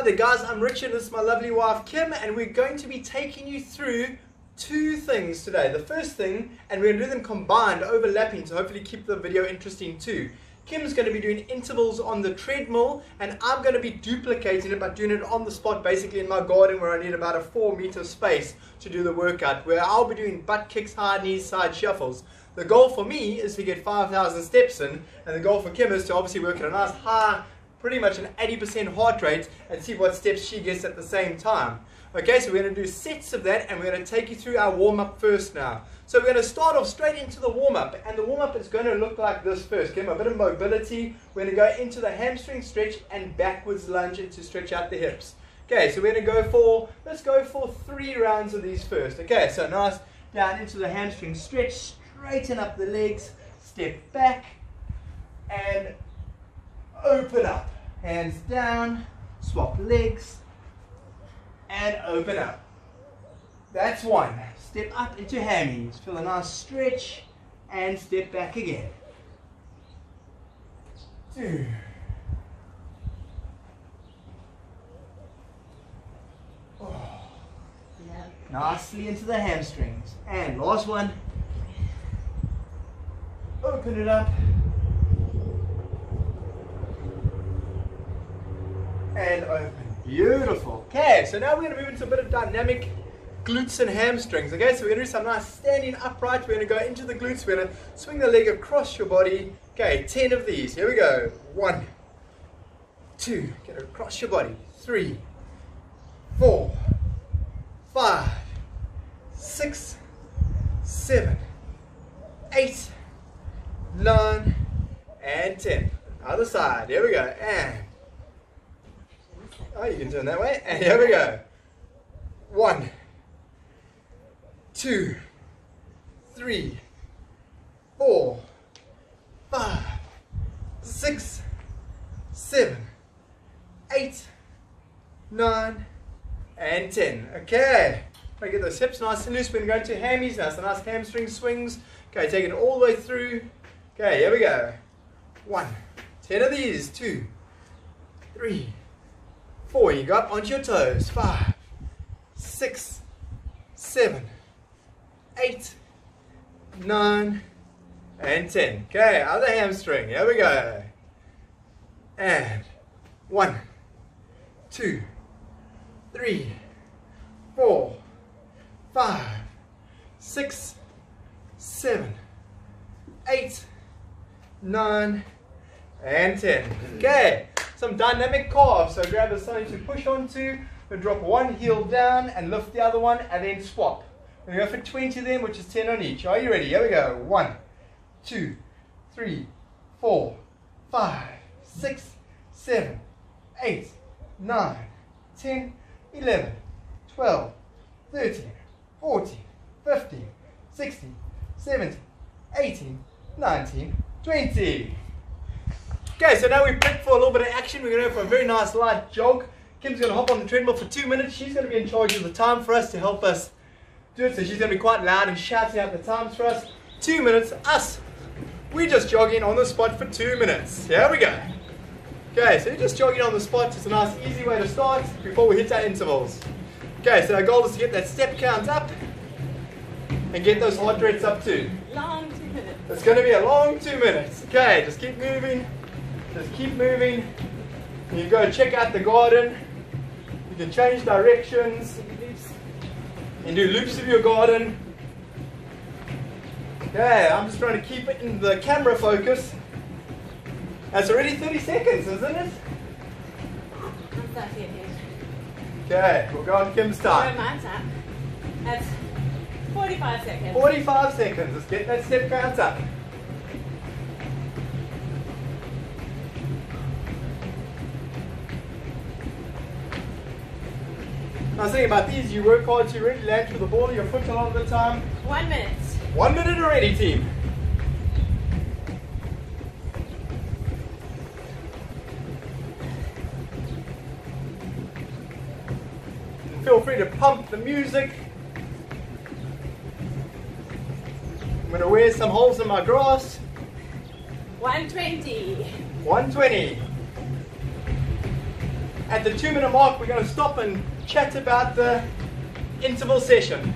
Hi there guys, I'm Richard, this is my lovely wife Kim and we're going to be taking you through two things today. The first thing, and we're going to do them combined, overlapping to hopefully keep the video interesting too. Kim's going to be doing intervals on the treadmill and I'm going to be duplicating it by doing it on the spot basically in my garden where I need about a 4 meter space to do the workout where I'll be doing butt kicks, high knees, side shuffles. The goal for me is to get 5,000 steps in and the goal for Kim is to obviously work at a nice high pretty much an 80% heart rate and see what steps she gets at the same time. Okay, so we're going to do sets of that and we're going to take you through our warm-up first now. So we're going to start off straight into the warm-up and the warm-up is going to look like this first. Okay, a bit of mobility. We're going to go into the hamstring stretch and backwards lunge to stretch out the hips. Okay, so we're going to go for, let's go for three rounds of these first. Okay, so nice down into the hamstring stretch, straighten up the legs, step back and open up. Hands down, swap legs, and open up. That's one. Step up into hammies. Feel a nice stretch, and step back again. Two. Oh. Nicely into the hamstrings. And last one. Open it up. And open. Beautiful. Okay, so now we're going to move into a bit of dynamic glutes and hamstrings. Okay, so we're going to do some nice standing upright. We're going to go into the glutes. We're going to swing the leg across your body. Okay, 10 of these. Here we go. One, two, get it across your body. Three, four, five, six, seven, eight, nine, and 10. Other side. Here we go. And Oh, you can turn that way. And here we go. One, two, three, four, five, six, seven, eight, nine, and ten. Okay. I get those hips nice and loose. We're going to go hammies now. So nice hamstring swings. Okay, take it all the way through. Okay, here we go. One, ten of these. Two. Three four. You go up onto your toes. Five, six, seven, eight, nine, and ten. Okay, other hamstring. Here we go. And one, two, three, four, five, six, seven, eight, nine, and ten. Mm. Okay some dynamic calves. So grab a something to push onto, and drop one heel down and lift the other one and then swap. We go for 20 then, which is 10 on each. Are you ready? Here we go. One, two, three, four, five, six, seven, eight, nine, 10, 11, 12, 13, 14, 15, 16, 17, 18, 19, 20. Okay, so now we're prepped for a little bit of action. We're going to go for a very nice light jog. Kim's going to hop on the treadmill for two minutes. She's going to be in charge of the time for us to help us do it. So she's going to be quite loud and shouting out the times for us. Two minutes, us. We're just jogging on the spot for two minutes. Here we go. Okay, so you're just jogging on the spot. It's a nice, easy way to start before we hit our intervals. Okay, so our goal is to get that step count up and get those heart rates up too. Long two minutes. It's going to be a long two minutes. Okay, just keep moving. Just keep moving. You go check out the garden. You can change directions. And do loops of your garden. Okay, I'm just trying to keep it in the camera focus. That's already 30 seconds, isn't it? Okay, we'll go on Kim's time. That's 45 seconds. 45 seconds. Let's get that step count up. I was thinking about these, you work hard to really land with the ball of your foot a lot of the time. One minute. One minute already, team. Feel free to pump the music. I'm going to wear some holes in my grass. 120. 120. At the two minute mark, we're going to stop and chat about the interval session.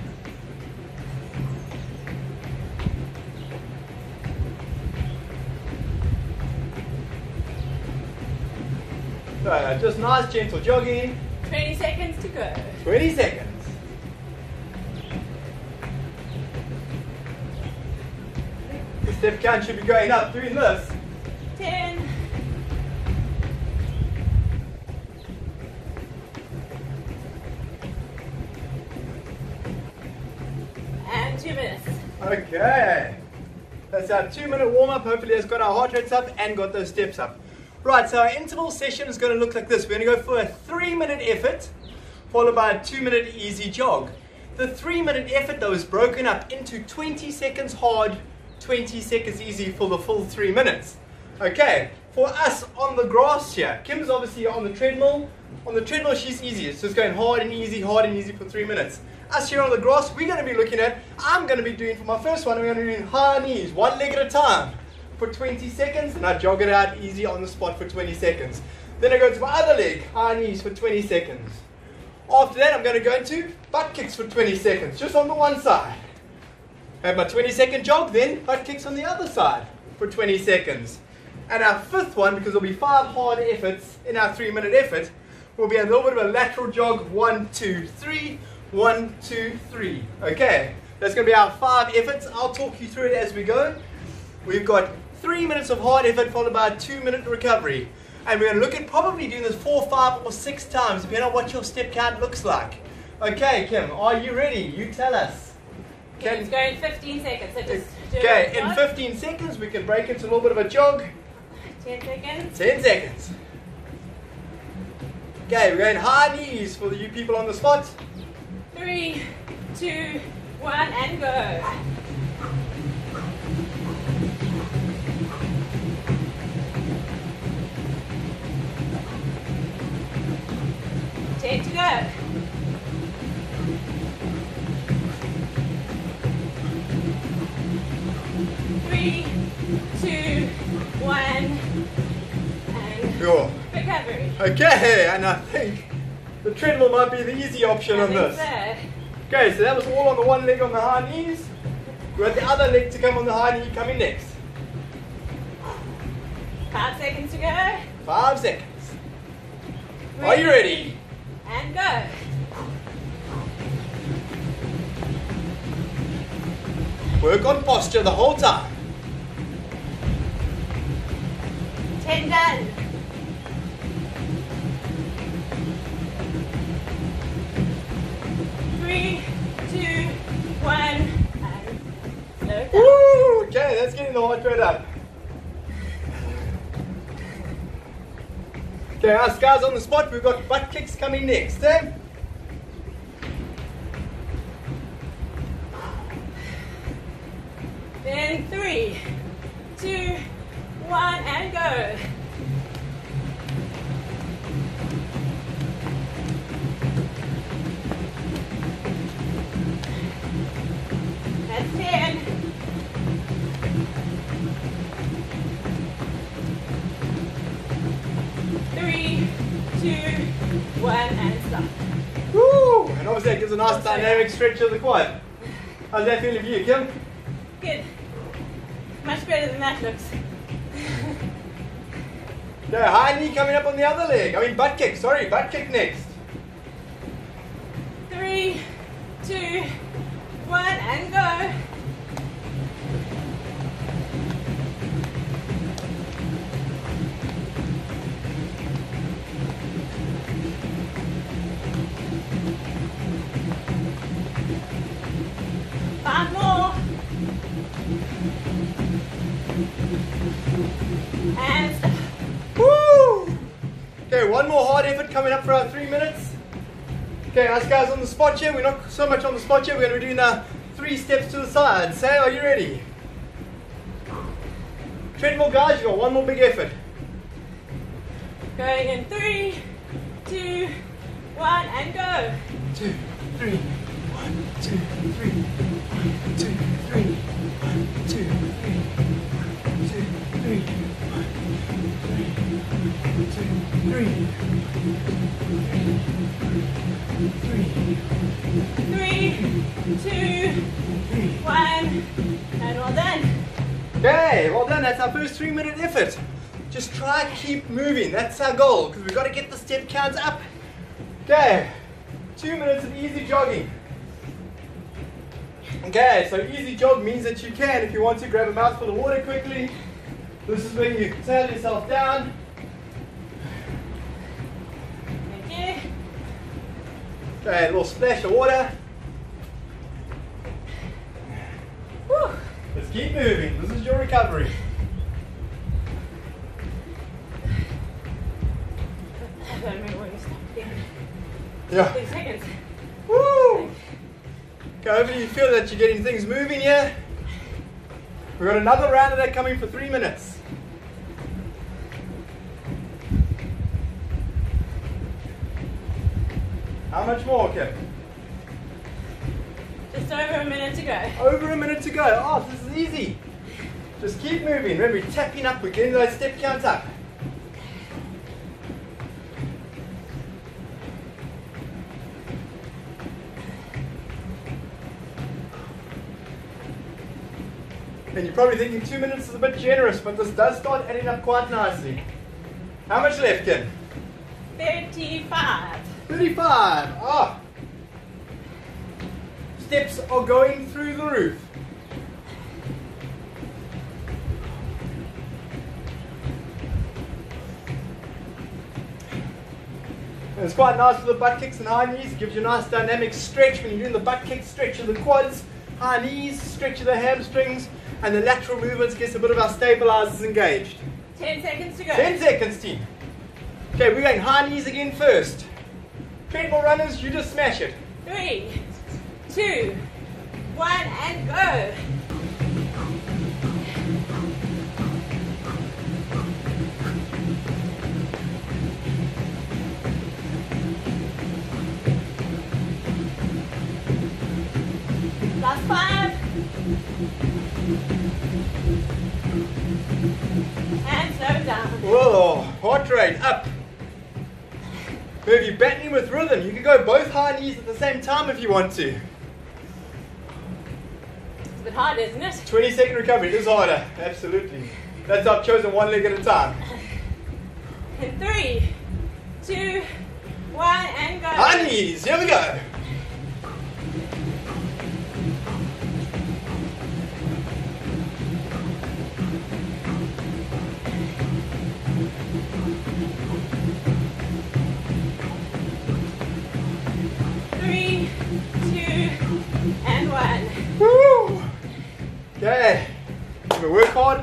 So, uh, just nice gentle jogging. 20 seconds to go. 20 seconds. The step count should be going up doing this. Our two minute warm up. Hopefully, it's got our heart rates up and got those steps up. Right, so our interval session is going to look like this. We're going to go for a three minute effort, followed by a two minute easy jog. The three minute effort, though, is broken up into 20 seconds hard, 20 seconds easy for the full three minutes. Okay, for us on the grass here, Kim's obviously on the treadmill. On the treadmill, she's easy. It's going hard and easy, hard and easy for three minutes. Us here on the grass, we're going to be looking at, I'm going to be doing for my first one, I'm going to be doing high knees, one leg at a time for 20 seconds, and I jog it out easy on the spot for 20 seconds. Then I go to my other leg, high knees for 20 seconds. After that, I'm going to go into butt kicks for 20 seconds, just on the one side. Have my 20 second jog, then butt kicks on the other side for 20 seconds. And our fifth one, because there'll be five hard efforts in our three minute effort, will be a little bit of a lateral jog. One, two, three. One, two, three. Okay, that's going to be our five efforts. I'll talk you through it as we go. We've got three minutes of hard effort followed by a two minute recovery. And we're going to look at probably doing this four, five, or six times, depending on what your step count looks like. Okay, Kim, are you ready? You tell us. Okay, it's going 15 seconds. So just Okay, in 15 seconds, we can break into a little bit of a jog. 10 seconds. 10 seconds. Okay, we're going high knees for the you people on the spot. Three, two, one, and go. Ten to go. Three, two, one, and Sure. recovery. Okay, and I think treadmill might be the easy option on this. Okay, so that was all on the one leg on the high knees. We got the other leg to come on the high knee coming next. Five seconds to go. Five seconds. Are you ready? And go. Work on posture the whole time. Ten done. Three, two, one, and. Woo! Okay, that's getting the heart rate up. Okay, us guys on the spot, we've got butt kicks coming next, eh? Then three, two, one, and go. That's ten. Three, two, one, and stop. Woo! And obviously that gives a nice dynamic stretch of the quad. How's that feeling for you, Kim? Good. Much better than that looks. Okay, high knee coming up on the other leg. I mean butt kick, sorry, butt kick next. Three, two, one, and go. Five more. And. Woo! Okay, one more hard effort coming up for our three minutes. Okay, us guys on the spot here, we're not so much on the spot here, we're going to be doing our three steps to the side. Say, are you ready? Treadmill guys, you got one more big effort. Going in three, two, one, and go. Two, three, one, two, three, one, two, three, one, two, three, one, two, three, one, two, three, two, three. Three, Three, two, one, and done. Okay, well done. That's our first three minute effort. Just try keep moving. That's our goal because we've got to get the step counts up. Okay, two minutes of easy jogging. Okay, so easy jog means that you can, if you want to, grab a mouthful of water quickly. This is when you settle yourself down. Thank you. Okay, a little splash of water. Whew. Let's keep moving. This is your recovery. Yeah. Yeah. 30 seconds. Woo! Okay, hopefully you feel that you're getting things moving here. We've got another round of that coming for three minutes. How much more, Kim? Just over a minute to go. Over a minute to go. Oh, this is easy. Just keep moving. Remember, tapping up. We're getting those step counts up. And you're probably thinking two minutes is a bit generous, but this does start adding up quite nicely. How much left, Ken? 35. 35. Ah. Steps are going through the roof. And it's quite nice for the butt kicks and high knees. It gives you a nice dynamic stretch when you're doing the butt kick, stretch of the quads, high knees, stretch of the hamstrings, and the lateral movements gets a bit of our stabilizers engaged. 10 seconds to go. 10 seconds, team. Okay, we're going high knees again first. Treadmill runners, you just smash it. Three, two, one, and go. You can go both high knees at the same time if you want to. It's a bit hard, isn't it? 20 second recovery is harder, absolutely. That's I've chosen one leg at a time. In three, two, one, and go. High knees, here we go.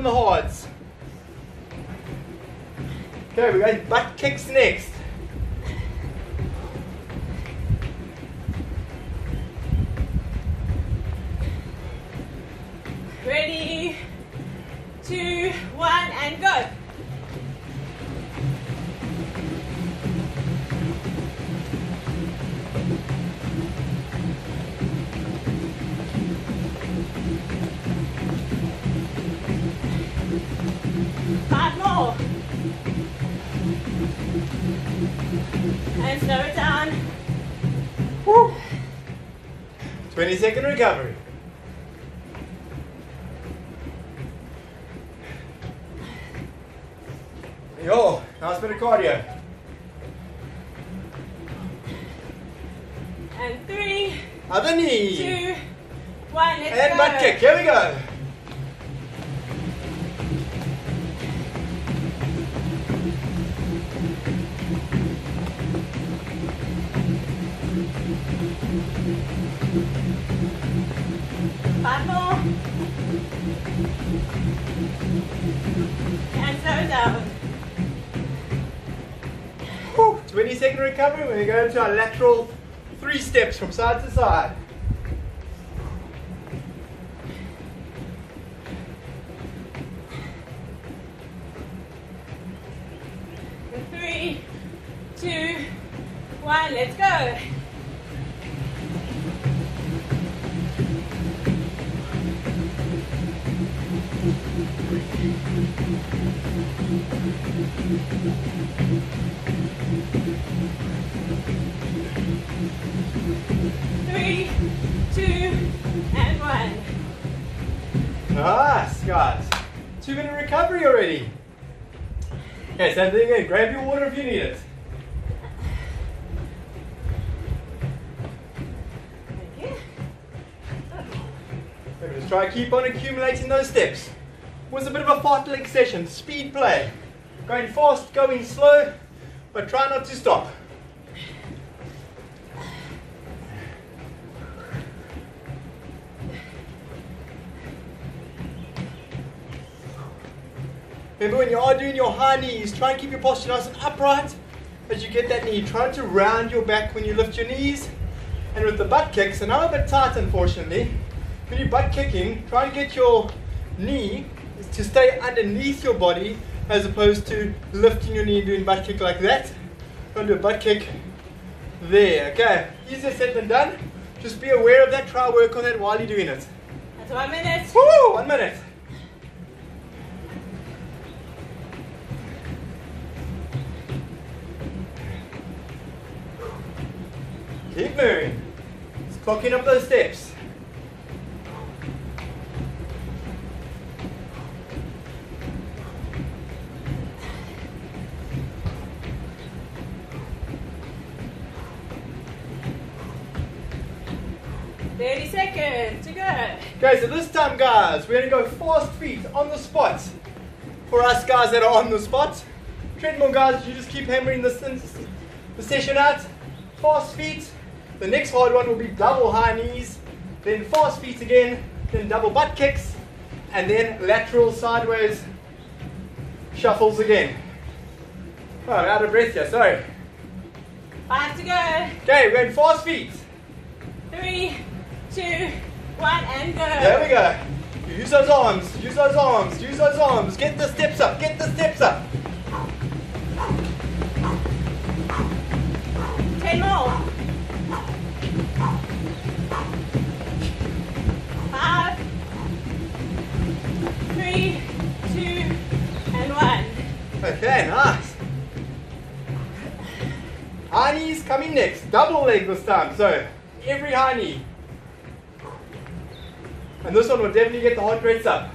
The hards. Okay, we're going butt kicks next. Recovery. Yo, nice bit of cardio. And three, Other knee. two, one, let's and go. butt kick. Here we go. Recovery. We're going to go into our lateral three steps from side to side. Same thing again. Grab your water if you need it. Just try to keep on accumulating those steps. Was a bit of a fartlek session, speed play. Going fast, going slow, but try not to stop. Remember when you are doing your high knees, try and keep your posture nice and upright as you get that knee. Try to round your back when you lift your knees. And with the butt kicks, and I'm a bit tight unfortunately, when you're butt kicking, try and get your knee to stay underneath your body as opposed to lifting your knee and doing butt kick like that. Going to do a butt kick there. Okay, easier said than done. Just be aware of that. Try work on that while you're doing it. That's one minute. Woo! One minute. Keep moving. Just clocking up those steps. Thirty seconds to go. Okay, so this time, guys, we're going to go fast feet on the spot. For us guys that are on the spot. Treadmill guys, you just keep hammering this, the session out. Fast feet. The next hard one will be double high knees. Then fast feet again. Then double butt kicks. And then lateral sideways shuffles again. Oh, I'm out of breath here, sorry. Five to go. Okay, we're in fast feet. Three, two, one, and go. There we go. Use those arms, use those arms, use those arms. Get the steps up, get the steps up. Ten more. Okay, nice. High knees coming next. Double leg this time. So every high knee. And this one will definitely get the heart rates up.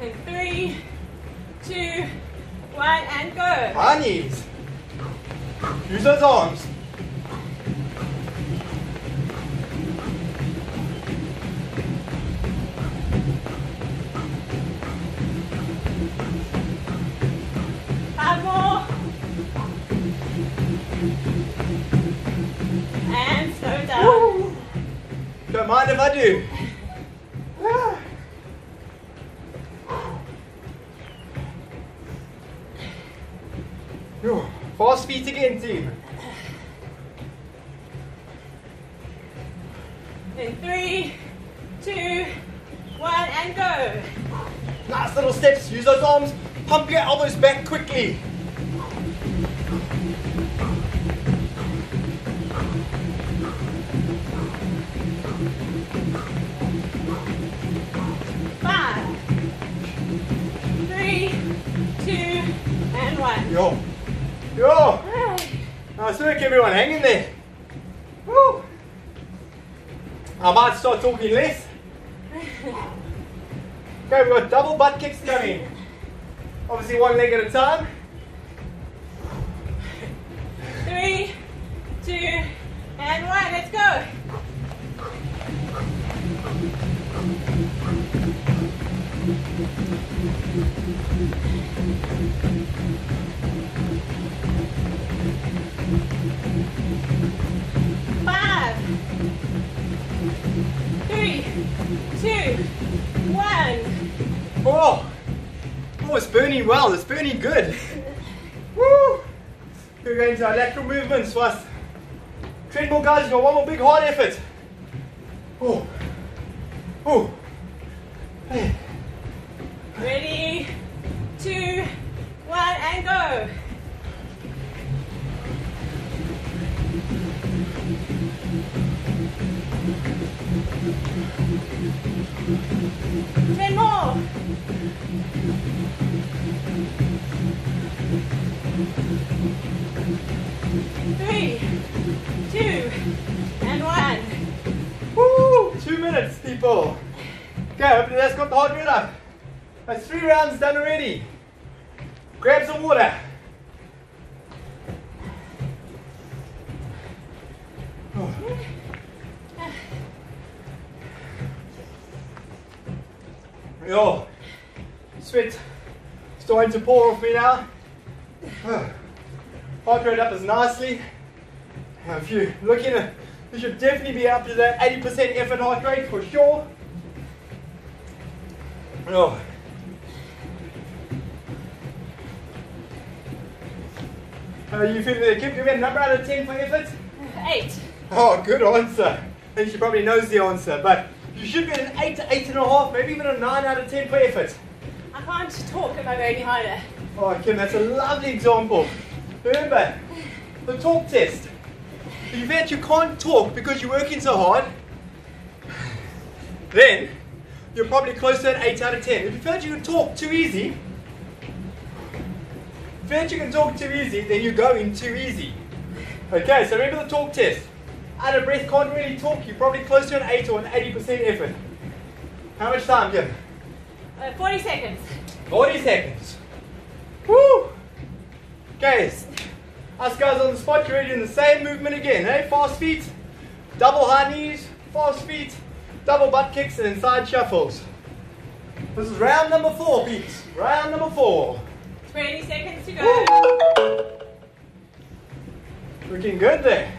And three, two, one, and go. High knees. Use those arms. Do. Yo. Yo. Nice work, everyone. Hang in there. Woo. I might start talking less. Okay, we've got double butt kicks coming. Obviously, one leg at a time. Three, two, and one. Let's go. Five, three, two, one. Oh, oh, it's burning well. It's burning good. Woo. We're going to our lateral movements first. Treadmill, guys. You got one more big hard effort. Oh, oh. Hey. Ready, two, one, and go. Three, two, and one. Woo! Two minutes, people. Okay, hopefully that's got the heart rate up. That's three rounds done already. Grab some water. Yo, sweat starting to pour off me now. Heart rate up as nicely. If you're looking at, you should definitely be up to that 80% effort heart rate for sure. Oh. How are you feeling there? Give me a number out of 10 for effort. Eight. Oh, good answer. I think she probably knows the answer, but you should get an 8 to 8.5, maybe even a 9 out of 10 for effort. I can't talk if I go any harder. Oh, Kim, that's a lovely example. Remember, the talk test. If you bet you can't talk because you're working so hard, then you're probably close to an 8 out of 10. If you felt you can talk too easy, if you can talk too easy, then you're going too easy. Okay, so remember the talk test. Out of breath, can't really talk, you're probably close to an 8 or an 80% effort. How much time, Kim? Uh, 40 seconds. 40 seconds. Woo! Guys, us guys on the spot, you're doing the same movement again, hey? Fast feet, double high knees, fast feet, double butt kicks, and side shuffles. This is round number four, peeps. Round number four. 20 seconds to go. Looking good there.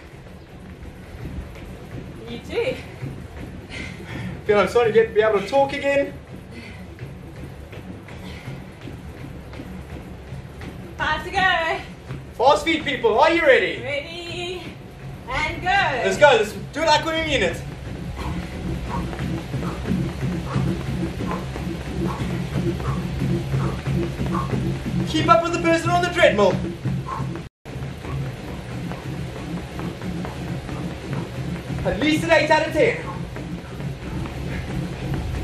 You too. Feel I'm starting to get be able to talk again. Five to go. Fast feet, people. Are you ready? Ready? And go. Let's go. Let's do it like we're in it. Keep up with the person on the treadmill. At least an 8 out of 10.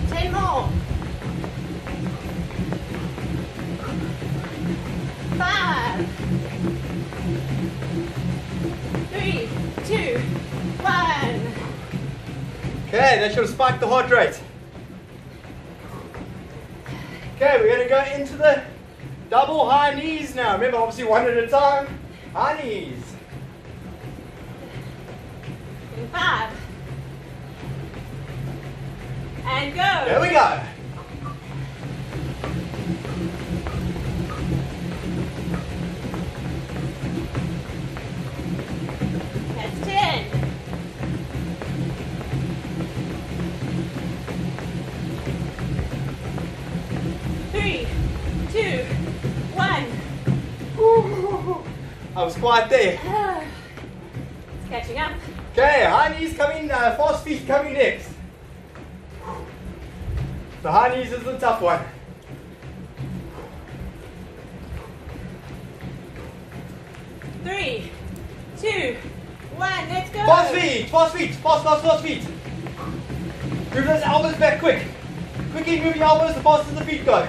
10 more. Five. Three, two, one. Okay, that should have spiked the heart rate. Okay, we're going to go into the double high knees now. Remember, obviously one at a time. High knees. In five. And go. There we go. That's 10. Three, two, one. Ooh, I was quite there. It's catching up. Okay, high knees coming, uh, fast feet coming next. The high knees is the tough one. Three, two, one. Let's go. Fast feet, fast feet, fast, fast, fast feet. Move those elbows back quick. Quickly move your elbows the faster the feet go.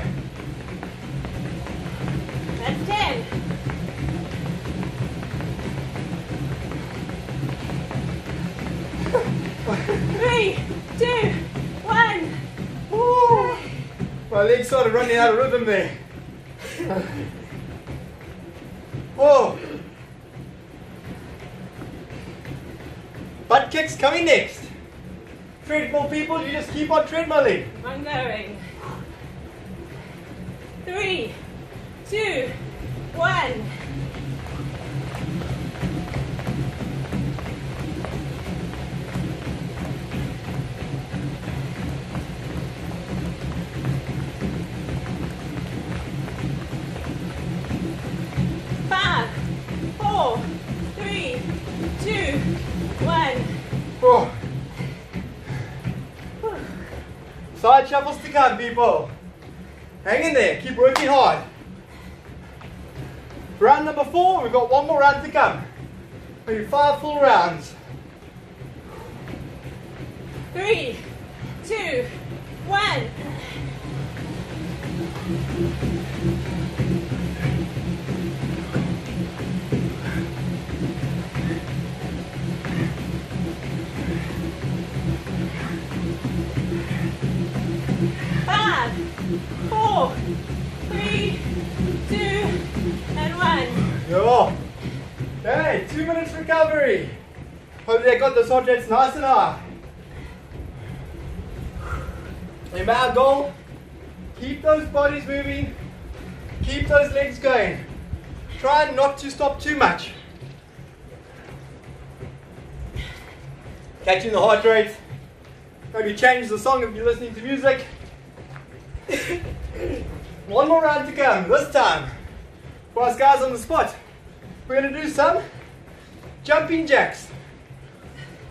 My legs started running out of rhythm there. Oh. Butt kicks coming next. Treadmill people, you just keep on treadmilling. I'm going. Three, two, one. Side shuffles to come, people. Hang in there. Keep working hard. Round number four. We've got one more round to come. Maybe five full rounds. Three, two, one. Four, three, two, and one. Yo. Okay, two minutes recovery. Hopefully I got the rates nice and high. Remember our goal? Keep those bodies moving. Keep those legs going. Try not to stop too much. Catching the heart rate. Maybe change the song if you're listening to music. One more round to come. This time, for us guys on the spot, we're going to do some jumping jacks.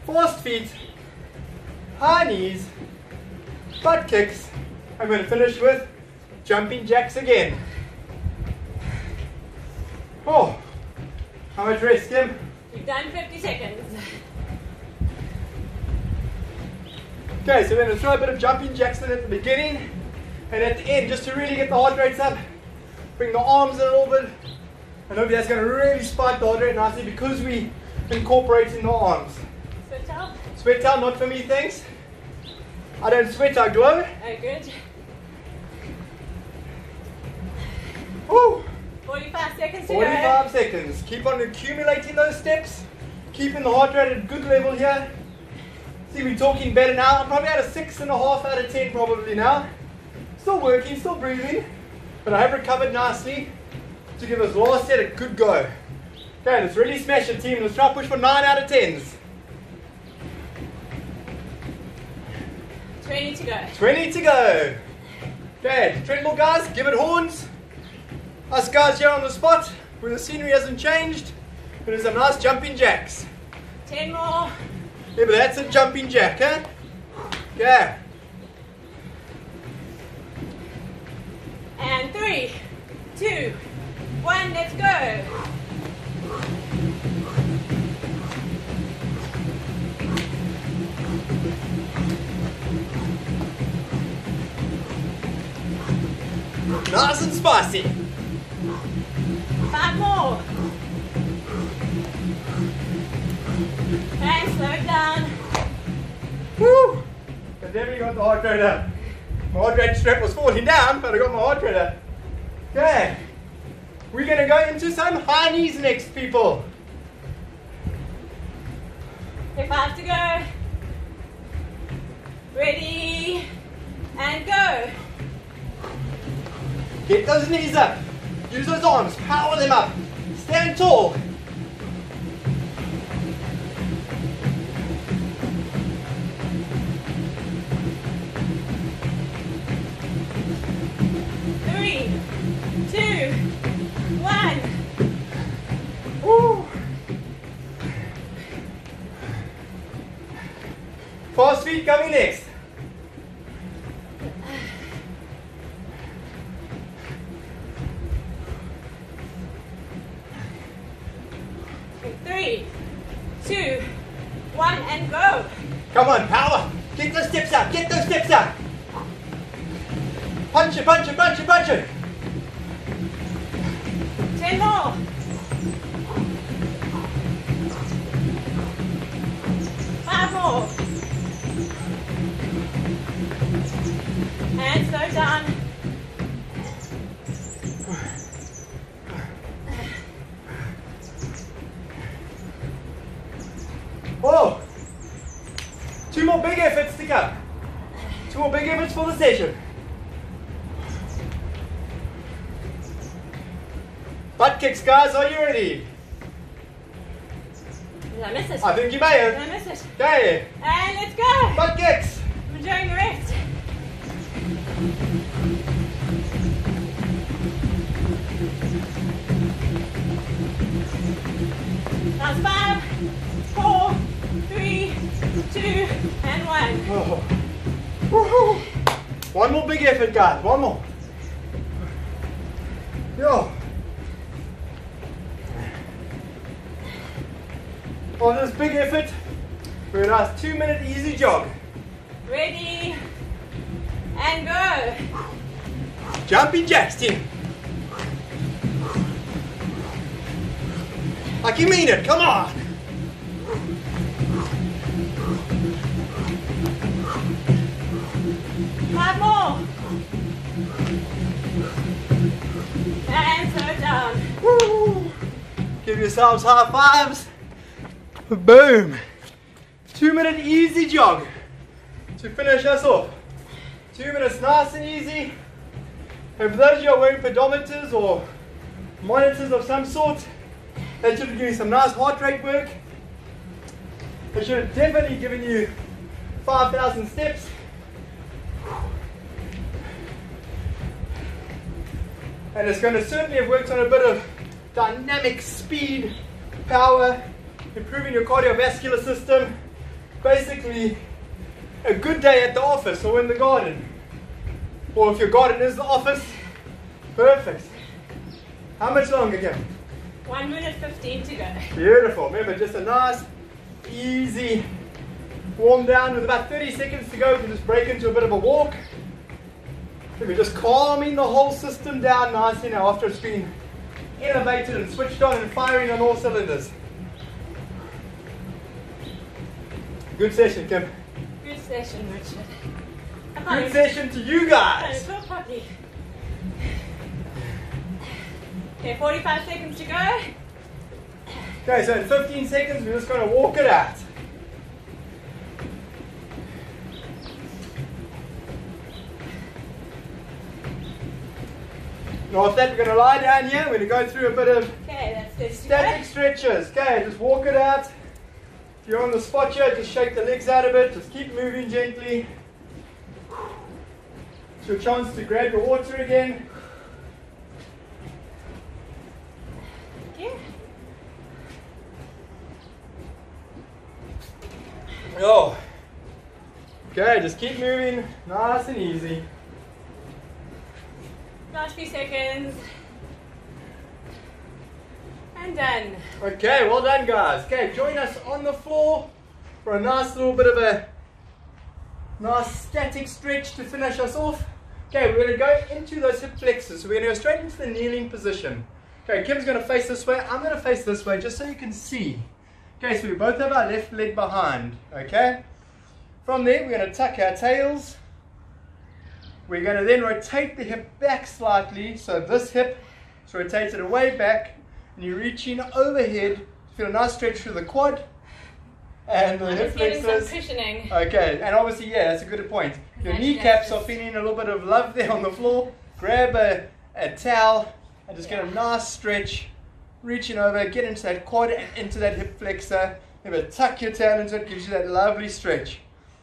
Forced feet, high knees, butt kicks. I'm going to finish with jumping jacks again. Oh, how much rest, Kim? You've done 50 seconds. Okay, so we're going to throw a bit of jumping jacks in at the beginning and at the end, just to really get the heart rates up. Bring the arms in a little bit. And hopefully that's going to really spike the heart rate nicely because we incorporating the arms. Switch out. Sweat out, not for me, thanks. I don't sweat, I glow. Oh, good. Woo! 45 seconds to 45 seconds. Keep on accumulating those steps. Keeping the heart rate at a good level here. See, we're talking better now. I'm probably at a six and a half out of 10 probably now. Still working, still breathing. But I have recovered nicely to give us last set a good go. Okay, let's really smash it, team. Let's try to push for 9 out of 10s. 20 to go. 20 to go. Okay, treadmill guys, give it horns. Us guys here on the spot, where the scenery hasn't changed. There's some nice jumping jacks. 10 more. Yeah, but that's a jumping jack, huh? Yeah. And three, two, one, let's go. Nice and spicy. Five more. And slow it down. Woo! I definitely got the heart rate up. My heart rate strap was falling down, but I got my heart rate up. Okay. We're gonna go into some high knees next, people. If I have to go. Ready, and go. Get those knees up. Use those arms. Power them up. Stand tall. Coming next. Guys. Are you ready? Did I miss it? I think you may Did. I miss it? Okay. And let's go. Butt kicks. I'm enjoying the rest. That's five, four, three, two, and one. Oh. Woohoo. One more big effort, guys. One more. Yo. On this big effort, we're gonna two minute easy jog. Ready, and go. Jumping jacks, team. Like you mean it, come on. Five more. And slow down. Woo. Give yourselves high fives. Boom. Two minute easy jog to finish us off. Two minutes nice and easy. And for those of you who are wearing pedometers or monitors of some sort, that should have given you some nice heart rate work. It should have definitely given you 5,000 steps. And it's going to certainly have worked on a bit of dynamic speed, power, improving your cardiovascular system. Basically, a good day at the office or in the garden. Or if your garden is the office, perfect. How much longer, Kim? One minute 15 to go. Beautiful. Remember, just a nice, easy warm down with about 30 seconds to go. You can just break into a bit of a walk. We're just calming the whole system down nicely now after it's been elevated and switched on and firing on all cylinders. Good session, Kim. Good session, Richard. Good session to you guys. talk properly. Okay, 45 seconds to go. Okay, so in 15 seconds, we're just going to walk it out. Now, after that, we're going to lie down here. We're going to go through a bit of Okay, that's static stretches. Okay, just walk it out. If you're on the spot here, just shake the legs out a bit. Just keep moving gently. It's your chance to grab your water again. Okay. Oh. Okay, just keep moving, nice and easy. Last few seconds. And done. Okay, well done, guys. Okay, join us on the floor for a nice little bit of a nice static stretch to finish us off. Okay, we're going to go into those hip flexors. So we're going to go straight into the kneeling position. Okay, Kim's going to face this way. I'm going to face this way just so you can see. Okay, so we both have our left leg behind. Okay? From there, we're going to tuck our tails. We're going to then rotate the hip back slightly. So this hip is rotated away back. And you're reaching overhead. Feel a nice stretch through the quad. And the I'm hip flexors. cushioning. Okay, and obviously, yeah, that's a good point. Your kneecaps are feeling a little bit of love there on the floor. Grab a, a towel and just get a nice stretch. Reaching over, get into that quad and into that hip flexor. Remember, tuck your tail into it, gives you that lovely stretch.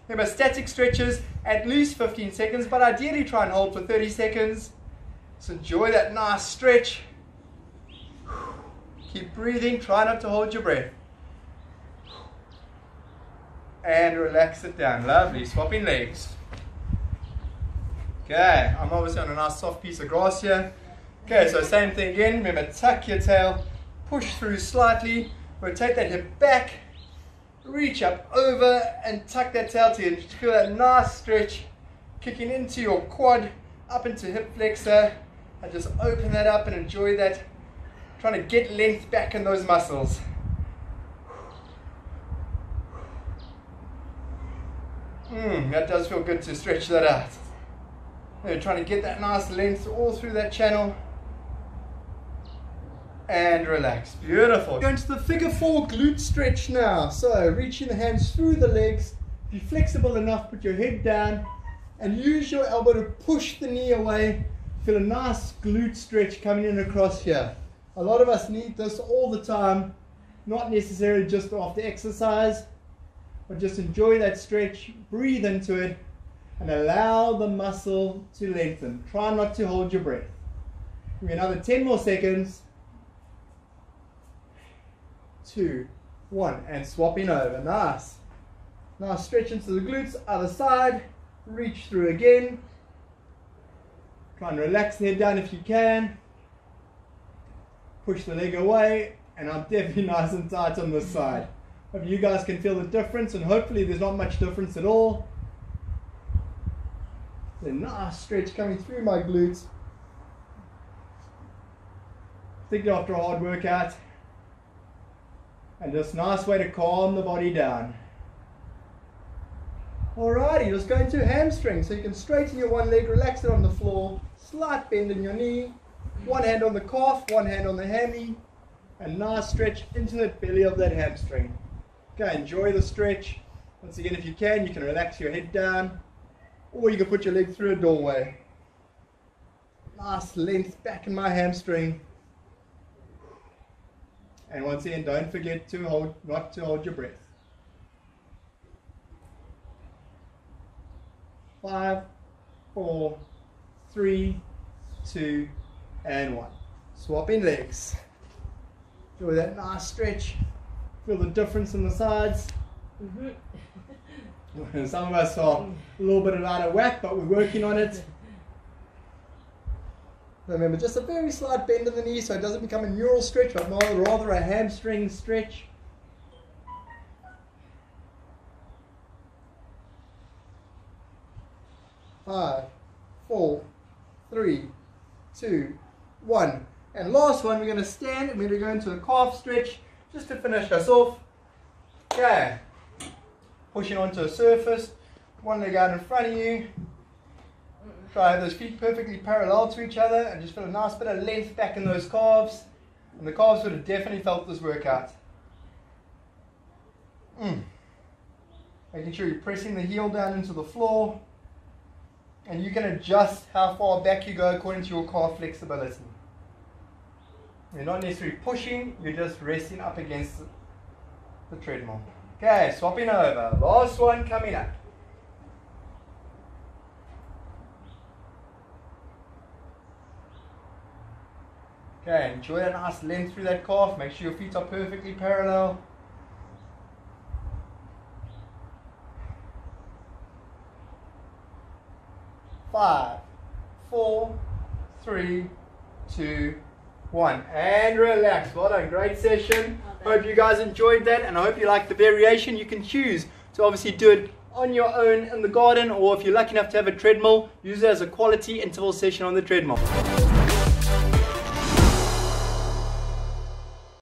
Remember, static stretches, at least 15 seconds, but ideally try and hold for 30 seconds. So enjoy that nice stretch. Keep breathing, try not to hold your breath and relax it down. Lovely. Swapping legs. Okay, I'm obviously on a nice soft piece of grass here. Okay, so same thing again. Remember, tuck your tail, push through slightly, rotate that hip back, reach up over and tuck that tail to you. Feel that nice stretch kicking into your quad, up into hip flexor, and just open that up and enjoy that. Trying to get length back in those muscles. Mm, that does feel good to stretch that out. We're trying to get that nice length all through that channel. And relax. Beautiful. Going to the figure four glute stretch now. So reaching the hands through the legs. Be flexible enough, put your head down and use your elbow to push the knee away. Feel a nice glute stretch coming in across here. A lot of us need this all the time, not necessarily just after exercise but just enjoy that stretch, breathe into it, and allow the muscle to lengthen. Try not to hold your breath. Give me another 10 more seconds. Two, one, and swapping over. Nice. Now stretch into the glutes, other side, reach through again. Try and relax the head down if you can. Push the leg away, and I'm definitely nice and tight on this side. Hope you guys can feel the difference, and hopefully there's not much difference at all. A nice stretch coming through my glutes. particularly after a hard workout. And just nice way to calm the body down. Alrighty, let's go into hamstring. So you can straighten your one leg, relax it on the floor, slight bend in your knee, one hand on the calf, one hand on the hammy, and nice stretch into the belly of that hamstring. Okay, enjoy the stretch. Once again, if you can, you can relax your head down, or you can put your leg through a doorway. Nice length back in my hamstring. And once again, don't forget to hold, not to hold your breath. Five, four, three, two, and one. Swapping legs. Feel that nice stretch. Feel the difference in the sides. Mm-hmm. Some of us are a little bit out of whack, but we're working on it. Remember, just a very slight bend in the knee so it doesn't become a neural stretch, but more, rather a hamstring stretch. Five, four, three, two, one. And last one, we're going to stand and we're going to go into a calf stretch just to finish us off. Okay. Pushing onto a surface, one leg out in front of you. Try those feet perfectly parallel to each other and just feel a nice bit of length back in those calves. And the calves would have definitely felt this workout. Mm. Making sure you're pressing the heel down into the floor. And you can adjust how far back you go according to your calf flexibility. You're not necessarily pushing, you're just resting up against the treadmill. Okay, swapping over. Last one coming up. Okay, enjoy a nice length through that calf. Make sure your feet are perfectly parallel. Five, four, three, two, one. And relax. Well done. Great session. Well hope you guys enjoyed that and I hope you like the variation. You can choose to obviously do it on your own in the garden or if you're lucky enough to have a treadmill, use it as a quality interval session on the treadmill.